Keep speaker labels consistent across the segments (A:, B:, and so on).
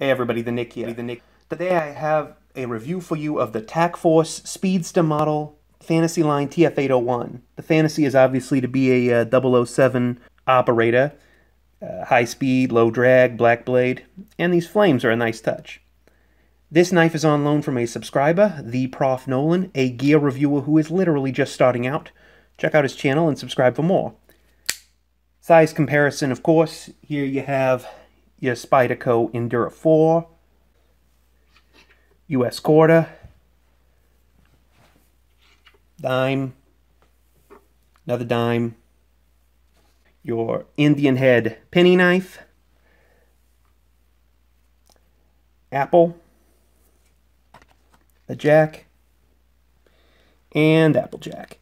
A: Hey everybody, the Nick here. The Nick. Today I have a review for you of the TAC Force Speedster model Fantasy Line TF801. The Fantasy is obviously to be a uh, 007 operator, uh, high speed, low drag, black blade, and these flames are a nice touch. This knife is on loan from a subscriber, the Prof Nolan, a gear reviewer who is literally just starting out. Check out his channel and subscribe for more. Size comparison, of course, here you have your Spyderco Endura 4, US quarter, dime, another dime, your Indian head penny knife, apple, a jack, and applejack.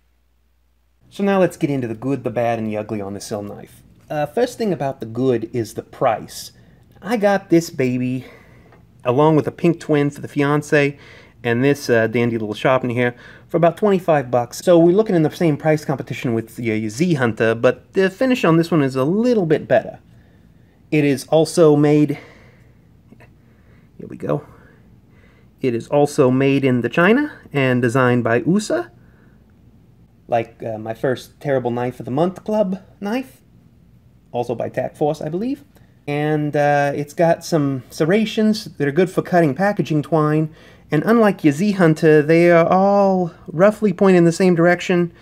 A: So now let's get into the good, the bad, and the ugly on the sill knife. Uh, first thing about the good is the price. I got this baby along with a pink twin for the fiance and this uh, dandy little sharpener here for about 25 bucks. So we're looking in the same price competition with the Z Hunter, but the finish on this one is a little bit better. It is also made, here we go, it is also made in the China and designed by USA, like uh, my first Terrible Knife of the Month Club knife, also by Tac Force, I believe and uh, it's got some serrations that are good for cutting packaging twine. And unlike your Z Hunter, they are all roughly pointing in the same direction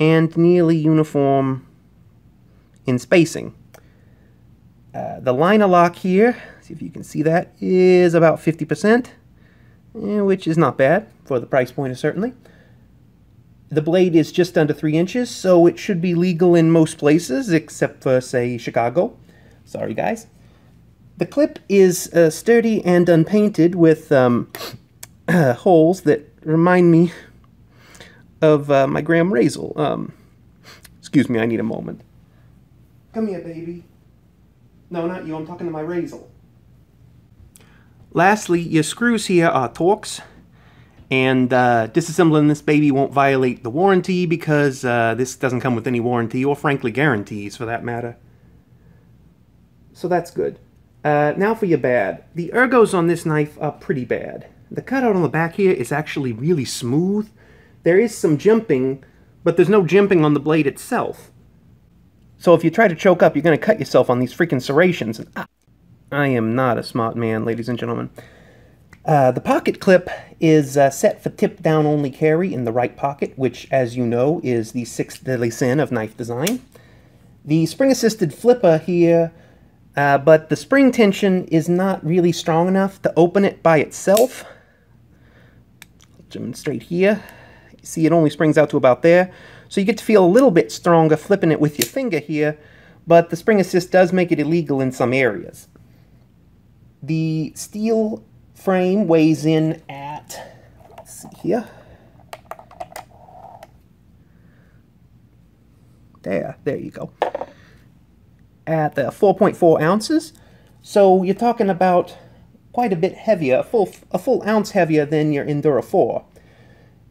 A: and nearly uniform in spacing. Uh, the liner lock here, see if you can see that, is about 50%, eh, which is not bad for the price point, certainly. The blade is just under 3 inches, so it should be legal in most places, except for, say, Chicago. Sorry, guys. The clip is uh, sturdy and unpainted with um, uh, holes that remind me of uh, my Graham Razel. Um, excuse me, I need a moment. Come here, baby. No, not you. I'm talking to my Razel. Lastly, your screws here are Torx. And uh, disassembling this baby won't violate the warranty because uh, this doesn't come with any warranty or frankly guarantees for that matter so that's good. Uh, now for your bad. The ergos on this knife are pretty bad. The cutout on the back here is actually really smooth. There is some jimping, but there's no jimping on the blade itself. So if you try to choke up, you're going to cut yourself on these freaking serrations. And, ah, I am not a smart man, ladies and gentlemen. Uh, the pocket clip is uh, set for tip-down only carry in the right pocket, which, as you know, is the sixth deadly sin of knife design. The spring-assisted flipper here uh, but the spring tension is not really strong enough to open it by itself. I'll demonstrate here. You see it only springs out to about there. So you get to feel a little bit stronger flipping it with your finger here, but the spring assist does make it illegal in some areas. The steel frame weighs in at, let's see here, there, there you go at the 4.4 ounces. So you're talking about quite a bit heavier, a full, a full ounce heavier than your Endura 4.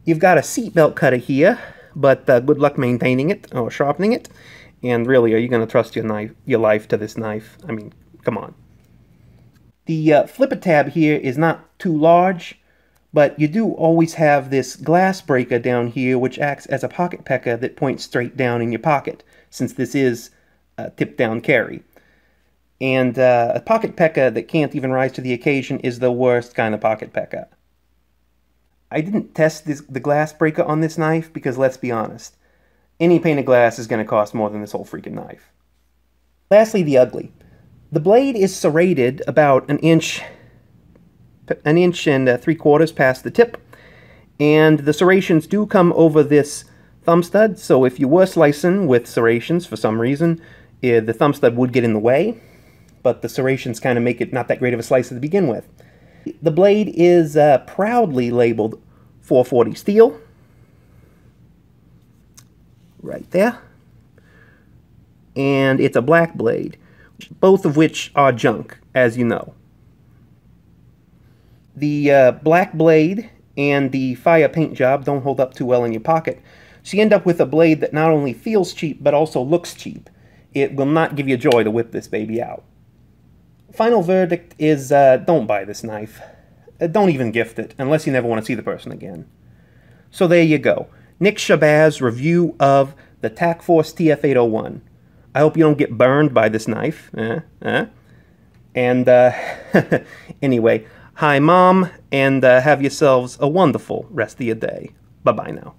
A: You've got a seatbelt cutter here, but uh, good luck maintaining it or sharpening it. And really, are you going to trust your knife, your life to this knife? I mean, come on. The uh, flipper tab here is not too large, but you do always have this glass breaker down here, which acts as a pocket pecker that points straight down in your pocket, since this is uh, tip down carry. And uh, a pocket pecker that can't even rise to the occasion is the worst kind of pocket pecker. I didn't test this, the glass breaker on this knife because let's be honest, any pane of glass is going to cost more than this whole freaking knife. Lastly, the ugly. The blade is serrated about an inch, an inch and uh, three quarters past the tip, and the serrations do come over this thumb stud, so if you were slicing with serrations for some reason, yeah, the thumb stud would get in the way, but the serrations kind of make it not that great of a slice to begin with. The blade is uh, proudly labeled 440 steel. Right there. And it's a black blade, both of which are junk, as you know. The uh, black blade and the fire paint job don't hold up too well in your pocket, so you end up with a blade that not only feels cheap, but also looks cheap it will not give you joy to whip this baby out. Final verdict is uh, don't buy this knife. Uh, don't even gift it, unless you never want to see the person again. So there you go. Nick Shabazz review of the TAC Force TF801. I hope you don't get burned by this knife. Eh? Eh? And uh, anyway, hi, Mom, and uh, have yourselves a wonderful rest of your day. Bye bye now.